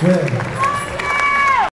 对。